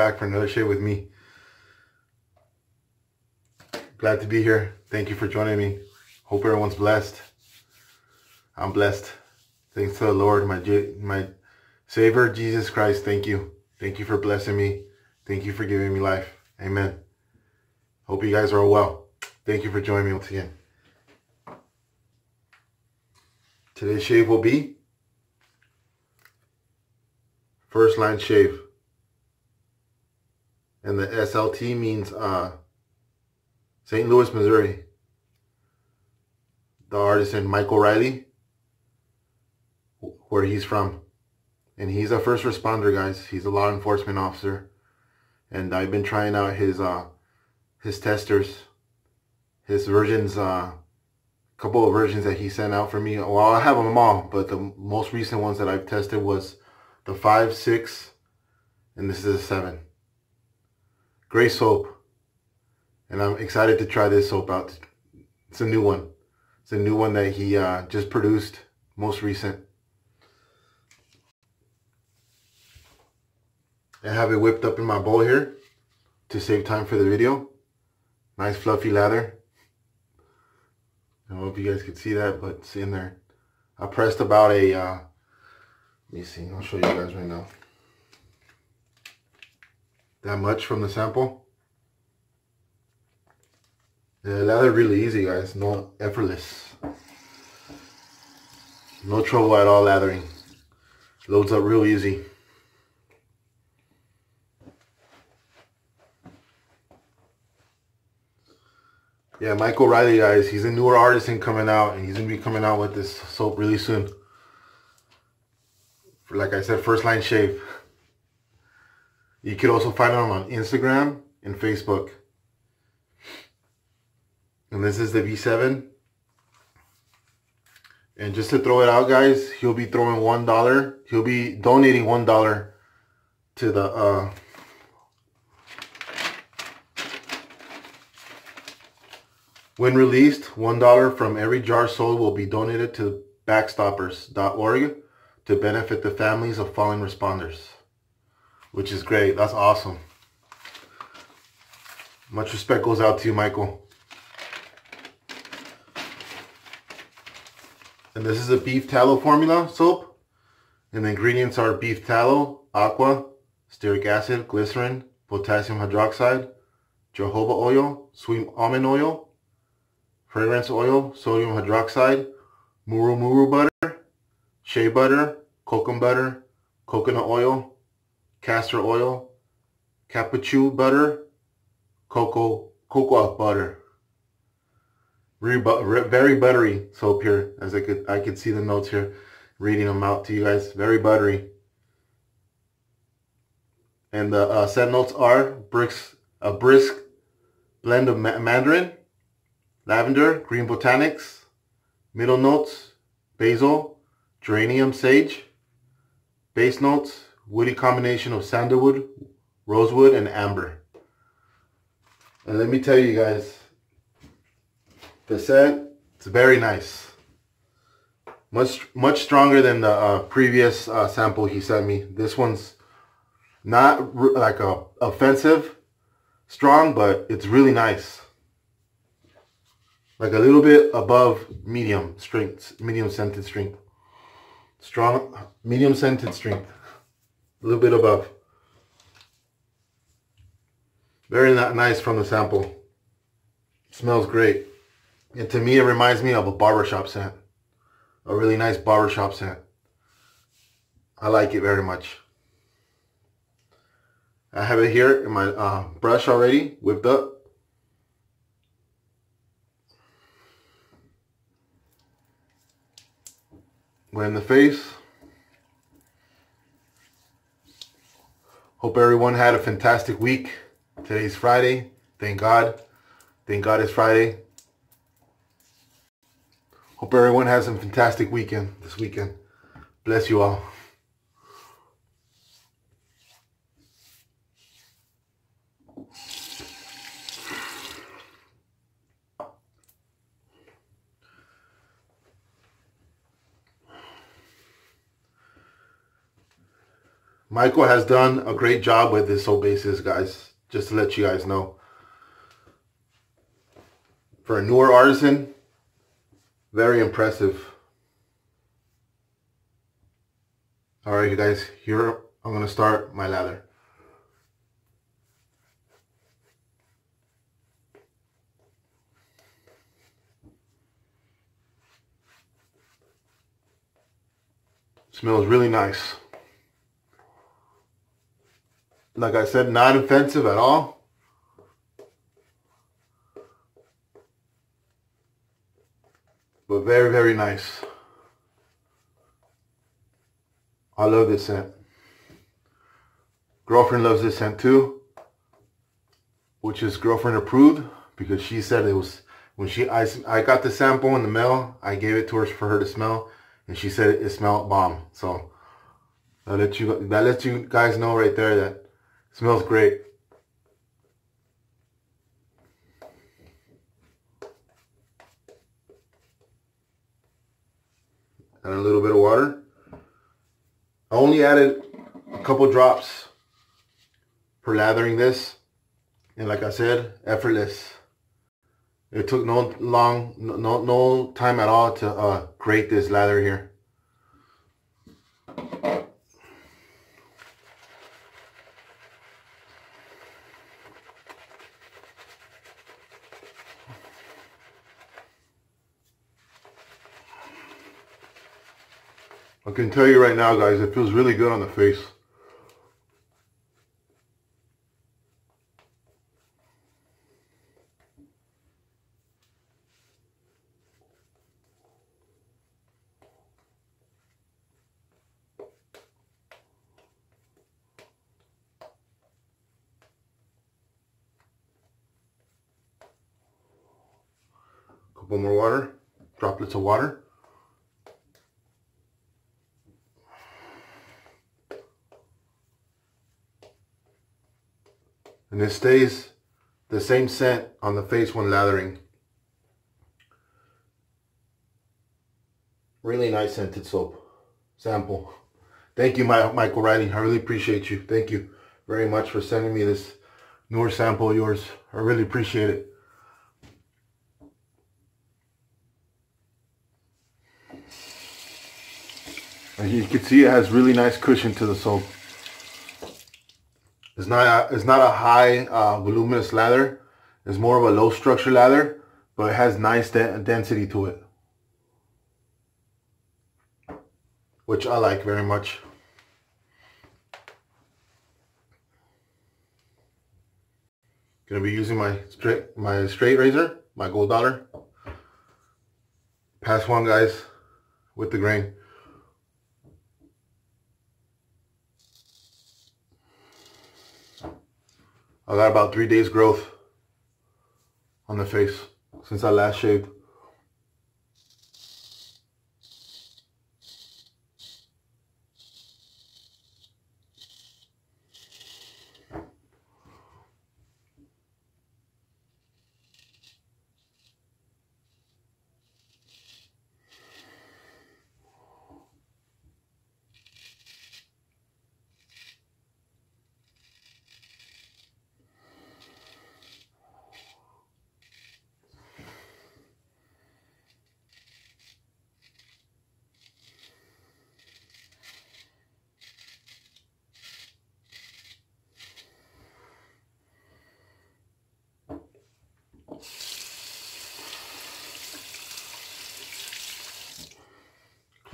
Back for another shave with me. Glad to be here. Thank you for joining me. Hope everyone's blessed. I'm blessed. Thanks to the Lord, my my Savior, Jesus Christ. Thank you. Thank you for blessing me. Thank you for giving me life. Amen. Hope you guys are well. Thank you for joining me once again. Today's shave will be first line shave. And the SLT means uh, St. Louis, Missouri. The artist artisan Michael Riley, where he's from. And he's a first responder, guys. He's a law enforcement officer. And I've been trying out his uh, his testers, his versions, a uh, couple of versions that he sent out for me. Well, I have them all, but the most recent ones that I've tested was the 5, 6, and this is a 7. Gray soap. And I'm excited to try this soap out. It's a new one. It's a new one that he uh, just produced, most recent. I have it whipped up in my bowl here to save time for the video. Nice fluffy lather. I don't know if you guys can see that, but it's in there. I pressed about a, uh, let me see, I'll show you guys right now. That much from the sample. Yeah, lather really easy, guys. No effortless. No trouble at all lathering. Loads up real easy. Yeah, Michael Riley, guys. He's a newer artist artisan coming out, and he's going to be coming out with this soap really soon. For, like I said, first line shave. You could also find him on Instagram and Facebook. And this is the V7. And just to throw it out, guys, he'll be throwing $1. He'll be donating $1 to the... Uh, When released, $1 from every jar sold will be donated to backstoppers.org to benefit the families of fallen responders, which is great. That's awesome. Much respect goes out to you, Michael. And this is a beef tallow formula soap. And the ingredients are beef tallow, aqua, stearic acid, glycerin, potassium hydroxide, jojoba oil, sweet almond oil, fragrance oil, sodium hydroxide, muru muru butter, shea butter, cocoa butter, coconut oil, castor oil, capuchu butter, cocoa cocoa butter. Very buttery soap here, as I could I could see the notes here, reading them out to you guys. Very buttery. And the uh, scent notes are brisk, a brisk blend of ma mandarin, lavender, green botanics, middle notes, basil, geranium sage, base notes, woody combination of sandalwood, rosewood, and amber. And let me tell you guys, the scent, it's very nice. Much, much stronger than the uh, previous uh, sample he sent me. This one's not like a offensive strong, but it's really nice like a little bit above medium strength, medium scented strength. Strong, medium scented strength. A little bit above. Very nice from the sample. Smells great. And to me, it reminds me of a barbershop scent. A really nice barbershop scent. I like it very much. I have it here in my uh, brush already, whipped up. in the face. Hope everyone had a fantastic week. Today's Friday. Thank God. Thank God it's Friday. Hope everyone has a fantastic weekend this weekend. Bless you all. Michael has done a great job with this soap bases, guys. Just to let you guys know. For a newer artisan, very impressive. Alright, you guys, here I'm going to start my lather. Smells really nice. Like I said, not offensive at all. But very, very nice. I love this scent. Girlfriend loves this scent too. Which is girlfriend approved because she said it was when she I, I got the sample in the mail I gave it to her for her to smell and she said it, it smelled bomb so that let you that lets you guys know right there that Smells great. And a little bit of water. I only added a couple drops for lathering this. And like I said, effortless. It took no long, no, no time at all to uh, this lather here. I can tell you right now, guys, it feels really good on the face. Couple more water, droplets of water. And it stays the same scent on the face when lathering. Really nice scented soap. Sample. Thank you, my Michael Riley. I really appreciate you. Thank you very much for sending me this newer sample of yours. I really appreciate it. As you can see, it has really nice cushion to the soap. It's not a, it's not a high uh, voluminous lather. It's more of a low structure lather, but it has nice de density to it. Which I like very much. Gonna be using my straight my straight razor, my gold dollar. Pass one guys with the grain. I got about three days growth on the face since I last shaved.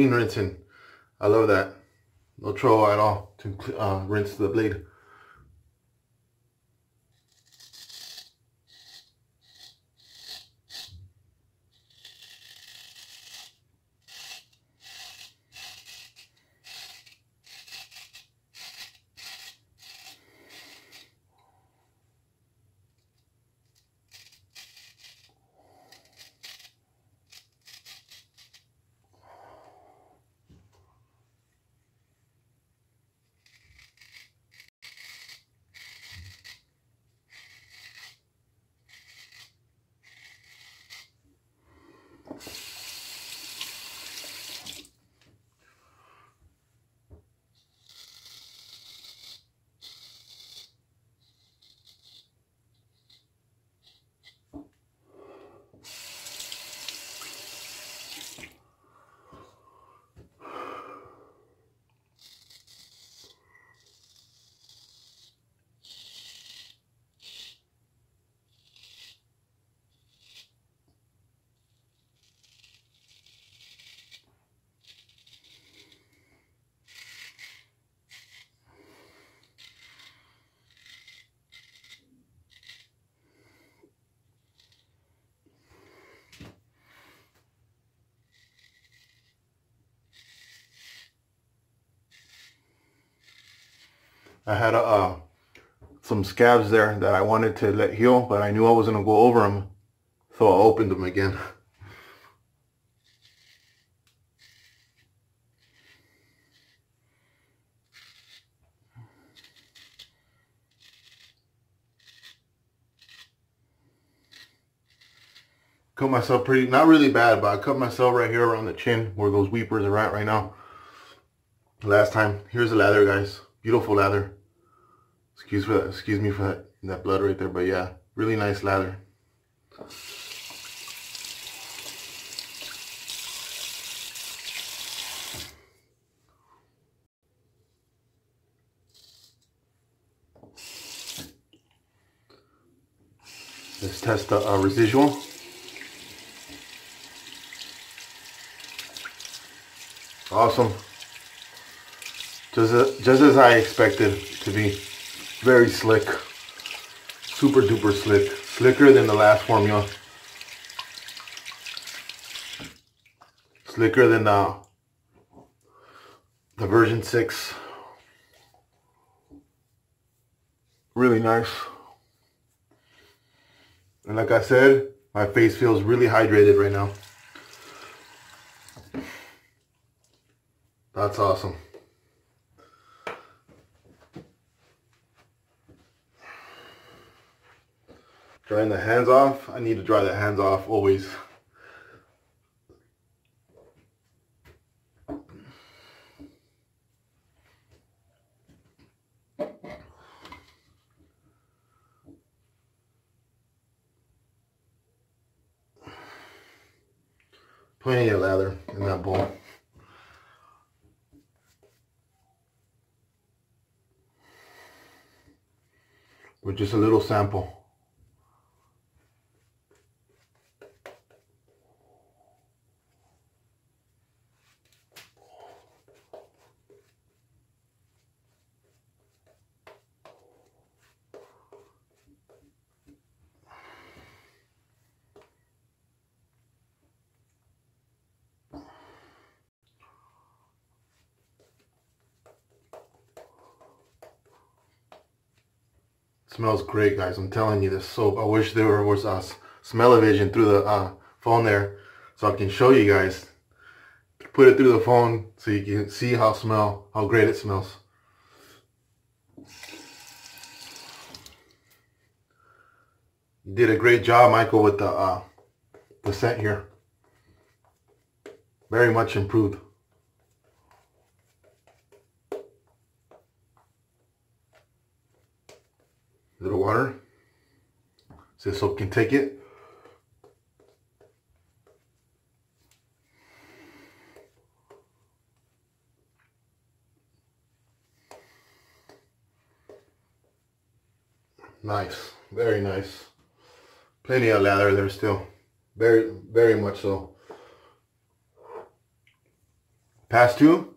Clean rinsing. I love that. No trouble at all to uh, rinse the blade. I had a, uh, some scabs there that I wanted to let heal, but I knew I was going to go over them. So I opened them again. cut myself pretty, not really bad, but I cut myself right here around the chin where those weepers are at right now. Last time, here's the lather, guys. Beautiful lather. Excuse for that, excuse me for that, that blood right there, but yeah, really nice lather. Let's test the uh, residual. Awesome. Just, just as I expected to be. Very slick. Super duper slick. Slicker than the last formula. Slicker than the, the version 6. Really nice. And like I said, my face feels really hydrated right now. That's awesome. Drying the hands off. I need to dry the hands off always. Plenty of lather in that bowl. with just a little sample. Smells great, guys. I'm telling you, this soap. I wish there was a smell-o-vision through the uh, phone there so I can show you guys. Put it through the phone so you can see how smell, how great it smells. You did a great job, Michael, with the uh, the scent here. Very much improved. Little water so soap can take it. Nice, very nice. Plenty of lather there still. Very, very much so. Pass two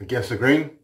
against the grain.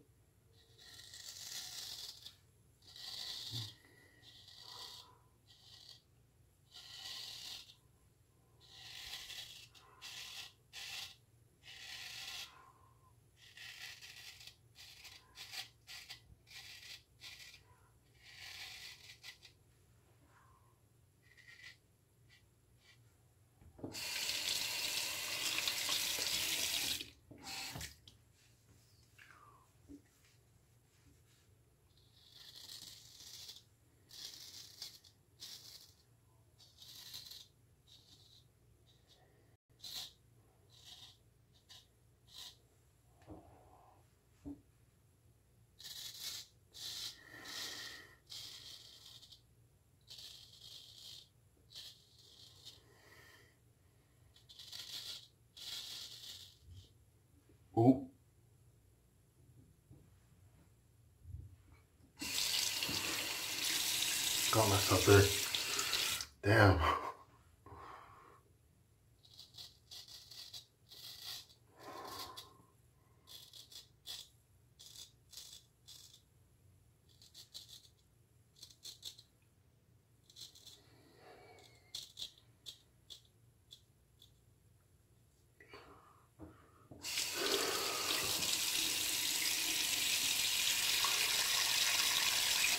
Caught myself there. Damn.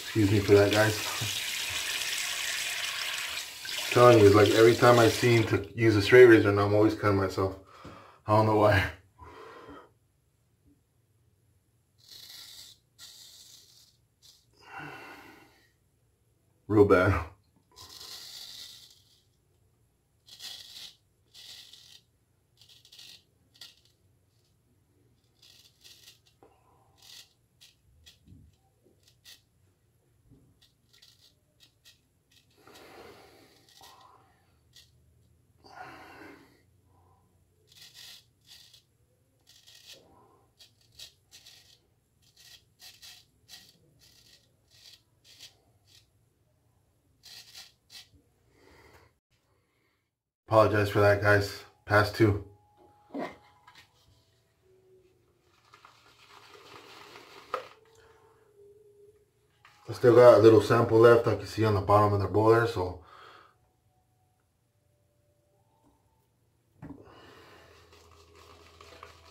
Excuse me for that, guys. Telling you, it's like every time I seem to use a straight razor now, I'm always cutting myself. I don't know why. Real bad. Apologize for that, guys. Past two. I still got a little sample left I can see on the bottom of the bowl there, so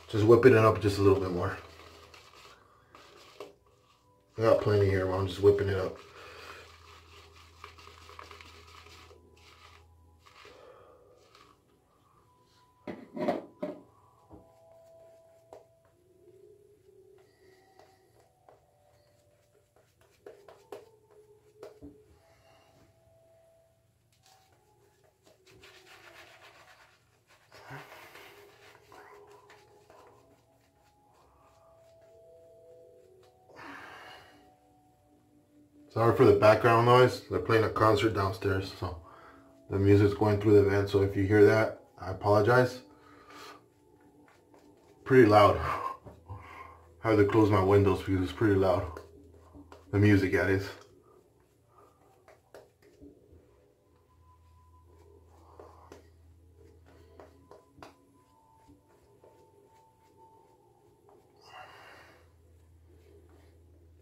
just whipping it up just a little bit more. I got plenty here, but I'm just whipping it up. Sorry for the background noise. They're playing a concert downstairs, so the music's going through the vent. So if you hear that, I apologize. Pretty loud. I had to close my windows because it's pretty loud. The music, that is.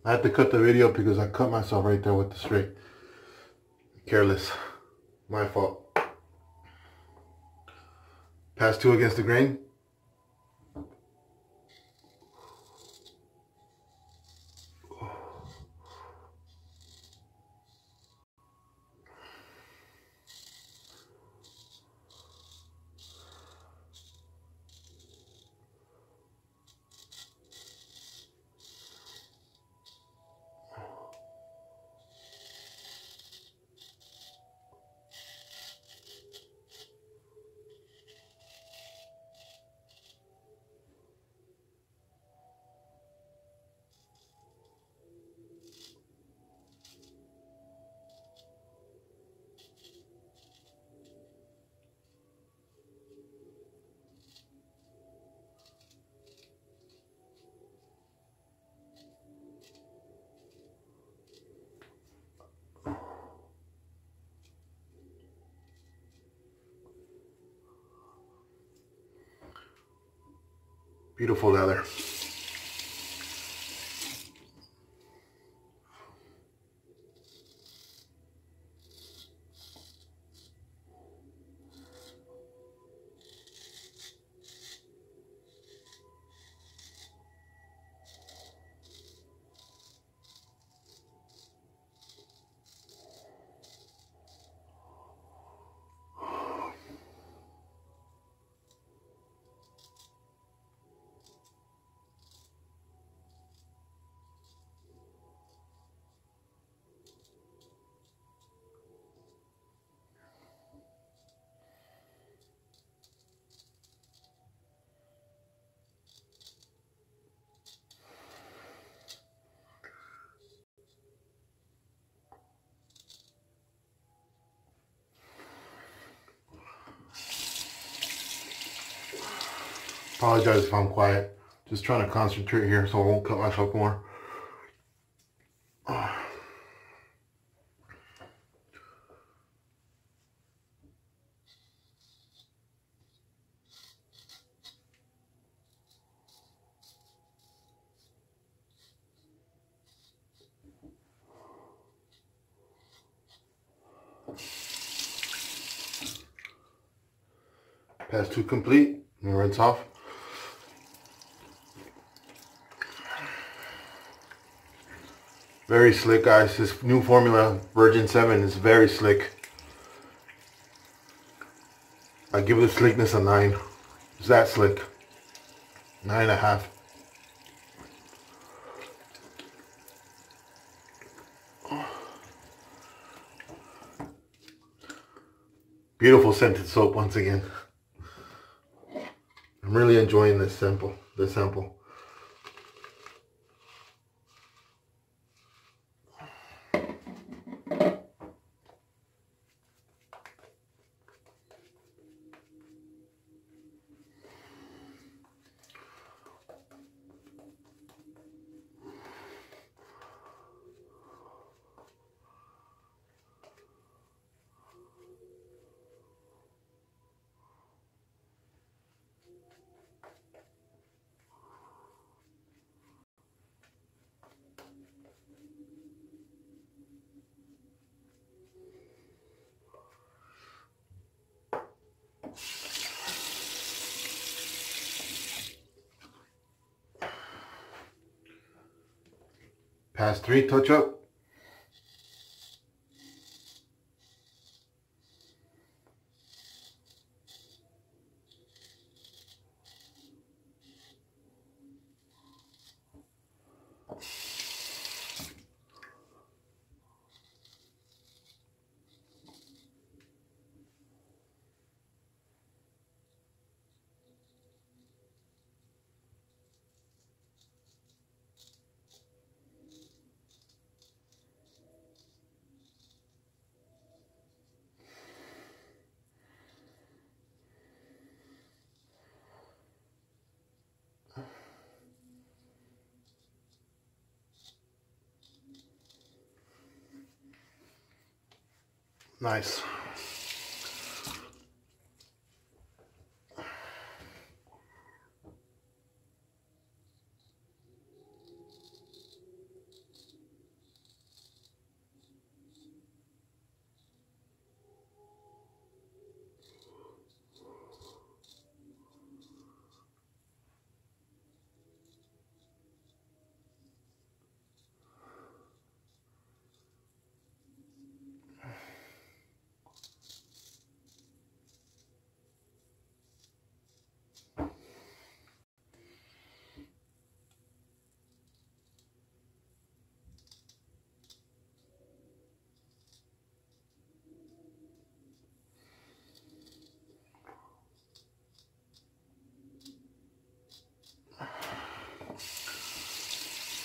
I had to cut the video because I cut myself right there with the straight. Careless. My fault. Pass two against the grain. Beautiful leather. Apologize if I'm quiet. Just trying to concentrate here so I won't cut myself more. Pass two complete. Rinse off. Very slick, guys. This new formula, Version 7, is very slick. I give the slickness a 9. It's that slick. Nine and a half. Beautiful scented soap once again. I'm really enjoying this sample. This sample. Pass three, touch Nice.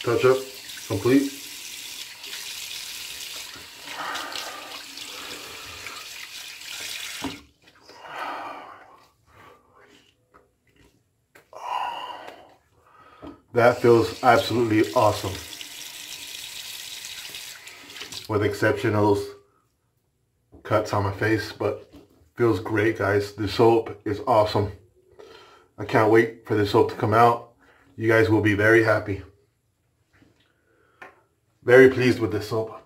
Touch up, complete. That feels absolutely awesome. With exception of those cuts on my face, but feels great guys. The soap is awesome. I can't wait for the soap to come out. You guys will be very happy. Very pleased with this soap.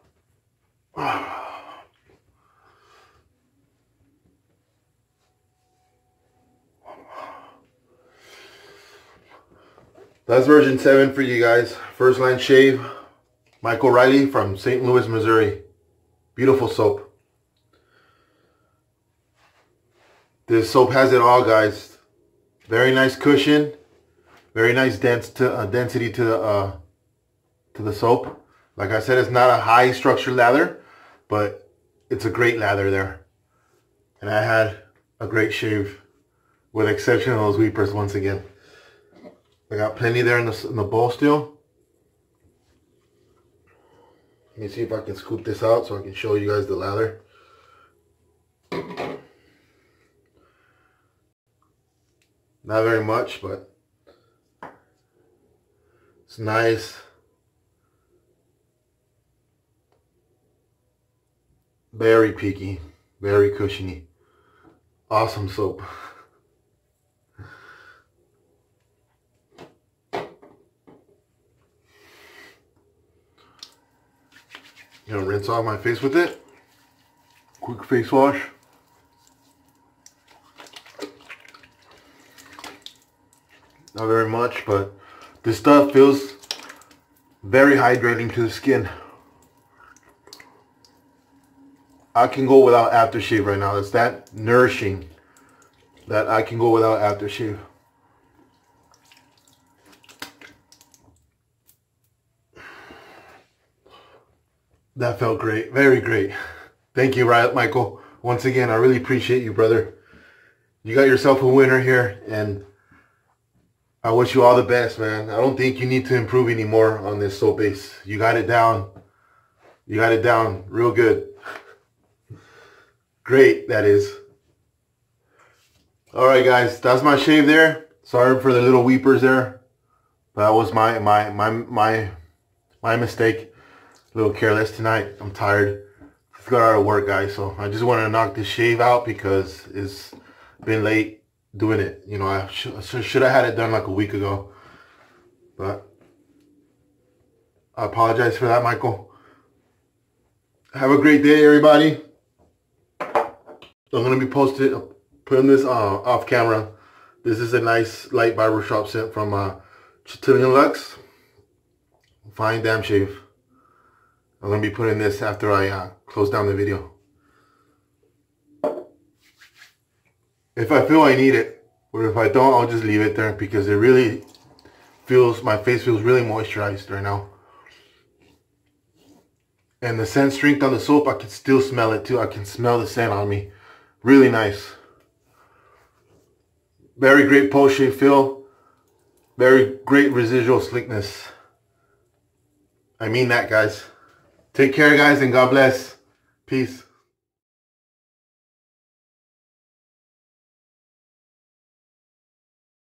That's version 7 for you guys. First line shave. Michael Riley from St. Louis, Missouri. Beautiful soap. This soap has it all, guys. Very nice cushion. Very nice dense to, uh, density to uh, to the soap. Like I said, it's not a high structure lather, but it's a great lather there. And I had a great shave with exception of those weepers once again. I got plenty there in the, in the bowl still. Let me see if I can scoop this out so I can show you guys the lather. Not very much, but it's nice. Very peaky, very cushiony. Awesome soap. Gonna rinse off my face with it. Quick face wash. Not very much, but this stuff feels very hydrating to the skin. I can go without aftershave right now. It's that nourishing that I can go without aftershave. That felt great. Very great. Thank you, Riot Michael. Once again, I really appreciate you, brother. You got yourself a winner here, and I wish you all the best, man. I don't think you need to improve anymore on this soap base. You got it down. You got it down real good. Great, that is. All right, guys, that's my shave there. Sorry for the little weepers there. That was my my my my my mistake. A little careless tonight. I'm tired. Just got out of work, guys. So I just wanted to knock this shave out because it's been late doing it. You know, I sh should have had it done like a week ago. But I apologize for that, Michael. Have a great day, everybody. I'm going to be posting, putting this uh, off camera. This is a nice light barbershop scent from uh, Luxe. Fine Damn Shave. I'm going to be putting this after I uh, close down the video. If I feel I need it, or if I don't, I'll just leave it there because it really feels, my face feels really moisturized right now. And the scent strength on the soap, I can still smell it too. I can smell the scent on me. Really nice. Very great post shave feel. Very great residual slickness. I mean that, guys. Take care, guys, and God bless. Peace.